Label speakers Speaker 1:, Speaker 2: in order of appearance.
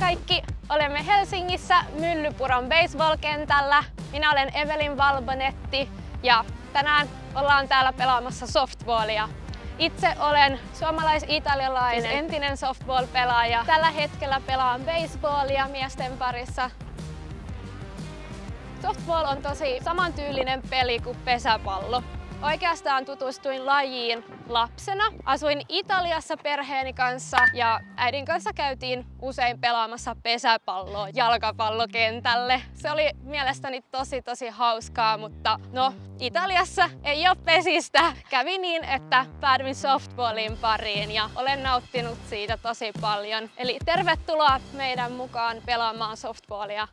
Speaker 1: kaikki! Olemme Helsingissä Myllypuron baseball-kentällä. Minä olen Evelin Valbonetti ja tänään ollaan täällä pelaamassa softballia. Itse olen suomalais-italialainen siis entinen softball-pelaaja. Tällä hetkellä pelaan baseballia miesten parissa. Softball on tosi samantyylinen peli kuin pesäpallo. Oikeastaan tutustuin lajiin lapsena. Asuin Italiassa perheeni kanssa ja äidin kanssa käytiin usein pelaamassa pesäpalloa jalkapallokentälle. Se oli mielestäni tosi tosi hauskaa, mutta no Italiassa ei ole pesistä. Kävi niin, että päädyin softballin pariin ja olen nauttinut siitä tosi paljon. Eli tervetuloa meidän mukaan pelaamaan softballia